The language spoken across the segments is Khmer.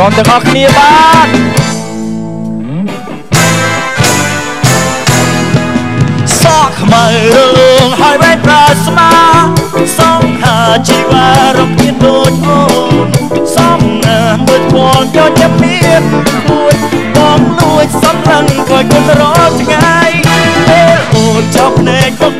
រំទាំងអស់គ្នាបាទសក់ខ្មៅរួងហើយវែងប្រើស្មាសងខាជីវារំភៀនដូចអូនសំណាមួយធំយកចាប់ពីពួយបងលួចសំឡឹងក៏គុណរកថ្ងៃពេលអូនចប់ភ្នែកមក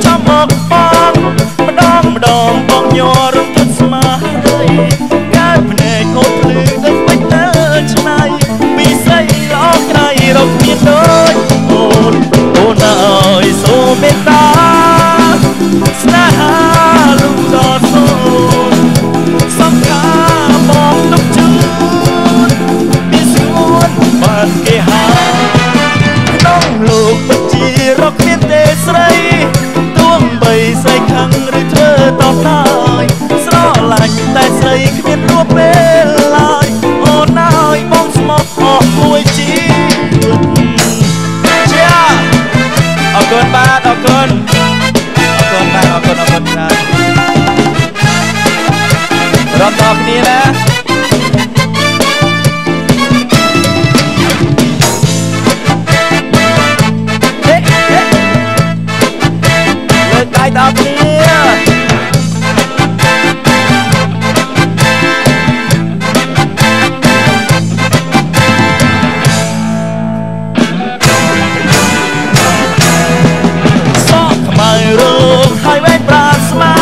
គ្នាណាលើកដៃដល់គ្នារោគហើយវែងប្រាស្មា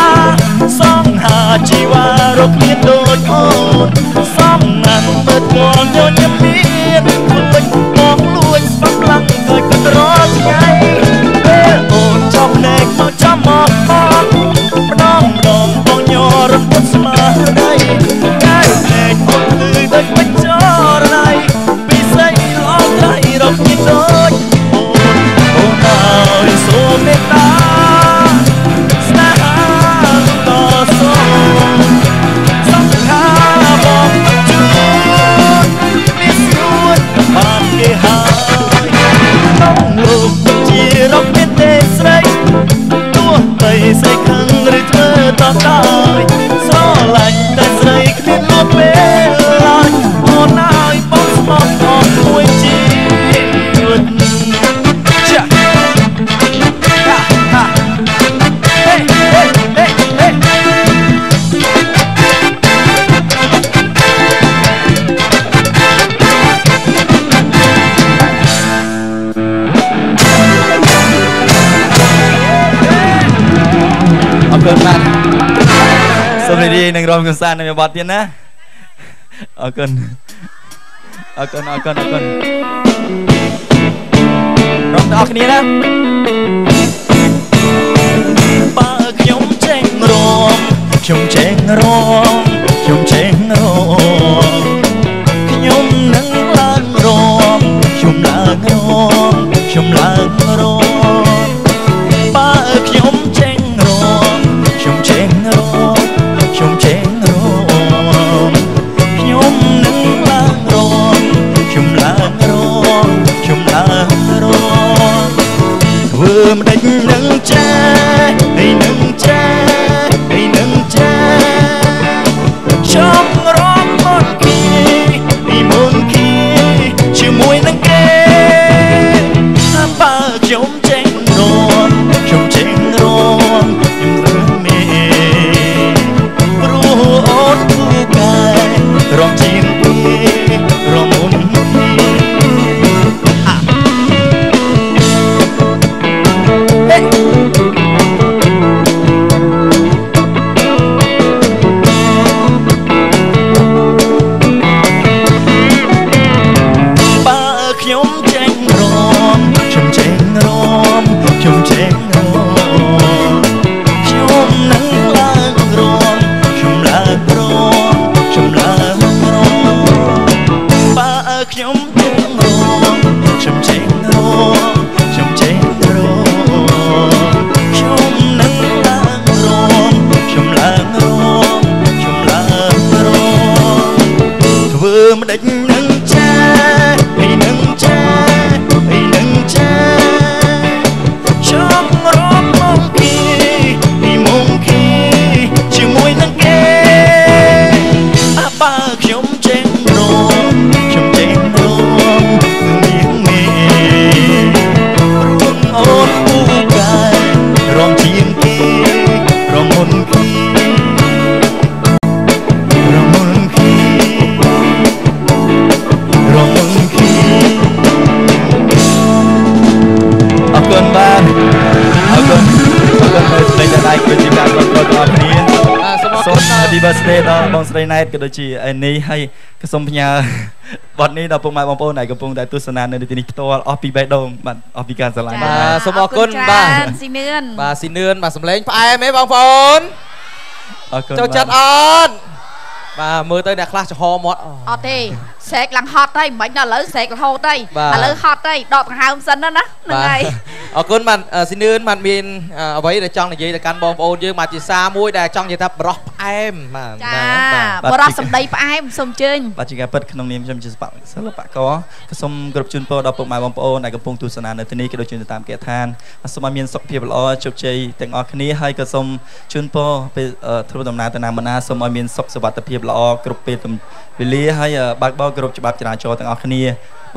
សងហាជីវៈរោគមានដូ អូនសំណាក់មើលមនញញឹម សាន្តសូមរីករាយនឹងរំកំសាន្តនៅបទទៀតណាអរគុណអរគុណអរគុណអរគុណរំដល់គ្នាណាបើខ្ញុំចេញរំខ្ញុំចេញរំ Boom, បងស្រីណែតក៏ដូចជាឯនេះហើយក៏សូមផ្ញើបទនេះដល់ពុកម៉ែបងប្អូនដែលកំពុងតែទស្សនានៅទីនេះផ្ទាល់អស់ពីបេះដូងបាទអស់ពីការស្រឡាញ់ចាបាទសូមអរគុណច្រើនបាទស៊ីនឿនបាទស៊ីនឿនបាទសំឡេងផ្អែមហ៎បងប្អូនអរគុណចូលចិត្តអបាទត់ បាទមើលទៅអ្នកខ្លះចំហមាត់អូអត់ទេស្រែកឡើងហត់ទៅមិនដល់ឥឡូវស្រែករហូតទៅបាទឥឡូវហត់ទៅដកដង្ហើមសិនណាណាហ្នឹងហើយអរគុណបាទអឺស៊ីនឿនបាទមានអឺអ្វីដែលចង់និយាយទៅកាន់បងប្អូនយើងបាទជាសារមួយដែលចង់និយាយថាបរោះផ្អែមបាទចាបាទបរោះសម្ដីផ្អែមសូមអញ្ជើញបាទជាការពិតក្នុងនាមខ្ញុំជាសិល្បៈសិល្បករក៏សូមគោរពជូនពរដល់ពុកម៉ែបងប្អូនដែលកំពុងទស្សនានៅទីនេះក៏ដូចជានៅតាមគេដ្ឋានបាទសូមឲ្យមានសុខភាពល្អជោគជ័យទាំងអស់គ្នាហើយក៏សូមជូនពរពេលអឺធ្វើដំណើរទៅណាមកណាសូមឲ្យមានសុខសុវត្ថិភាពល្អគ្រប់ពេលទំវេលាហើយអឺបើកបរគ្រប់ច្បាប់ចរាចរណ៍ទាំងអស់គ្នា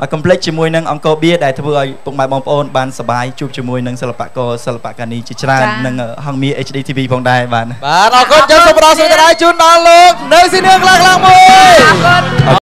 បាទកុំភ្លេចជាមួយនឹងអង្គរបៀដែលធ្វើឲ្យពុកម៉ែបងប្អូនបានសប្បាយជួបជាមួយនឹងសិល្បករសិល្បករនេះជាច្រើននិងអឺហងមា HD TV ផងដែរបាទបាទអរគុណចឹងសូមផ្ដល់សេចក្ដីជូនដល់លោកនៅស៊ីនឿនខ្លាំងៗមួយអរគុណ